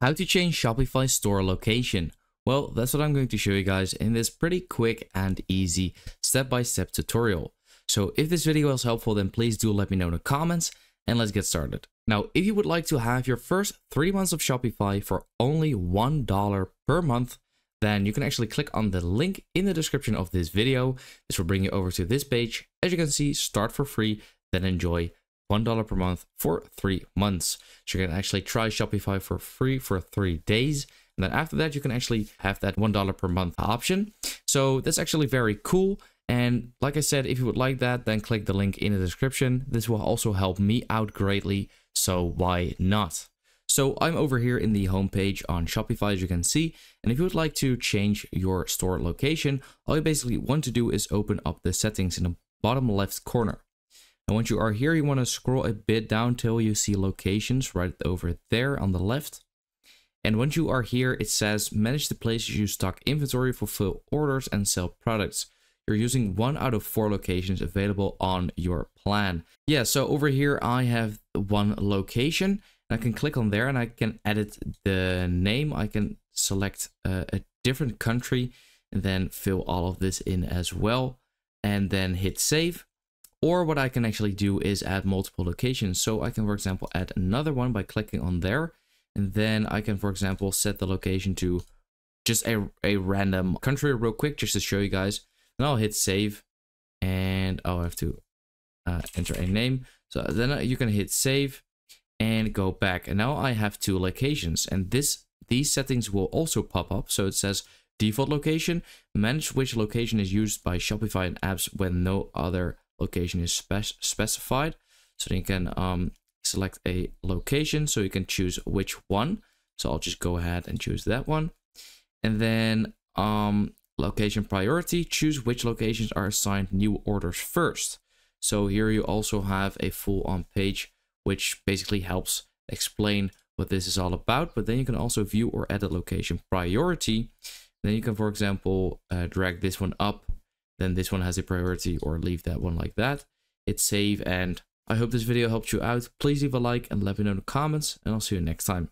How to change Shopify store location. Well, that's what I'm going to show you guys in this pretty quick and easy step-by-step -step tutorial. So if this video was helpful, then please do let me know in the comments and let's get started. Now, if you would like to have your first three months of Shopify for only $1 per month, then you can actually click on the link in the description of this video. This will bring you over to this page. As you can see, start for free, then enjoy $1 per month for three months. So you can actually try Shopify for free for three days. And then after that, you can actually have that $1 per month option. So that's actually very cool. And like I said, if you would like that, then click the link in the description. This will also help me out greatly. So why not? So I'm over here in the homepage on Shopify, as you can see. And if you would like to change your store location, all you basically want to do is open up the settings in the bottom left corner. And once you are here, you want to scroll a bit down till you see locations right over there on the left. And once you are here, it says manage the places you stock inventory, fulfill orders, and sell products. You're using one out of four locations available on your plan. Yeah, so over here I have one location. I can click on there and I can edit the name. I can select a, a different country and then fill all of this in as well. And then hit save. Or what I can actually do is add multiple locations. So I can, for example, add another one by clicking on there. And then I can, for example, set the location to just a, a random country real quick, just to show you guys. Then I'll hit save and I'll have to uh, enter a name. So then you can hit save and go back. And now I have two locations and this these settings will also pop up. So it says default location, manage which location is used by Shopify and apps when no other location is spec specified. So you can um, select a location so you can choose which one. So I'll just go ahead and choose that one. And then um, location priority, choose which locations are assigned new orders first. So here you also have a full on page, which basically helps explain what this is all about. But then you can also view or edit location priority. Then you can, for example, uh, drag this one up then this one has a priority or leave that one like that. Hit save and I hope this video helped you out. Please leave a like and let me know in the comments and I'll see you next time.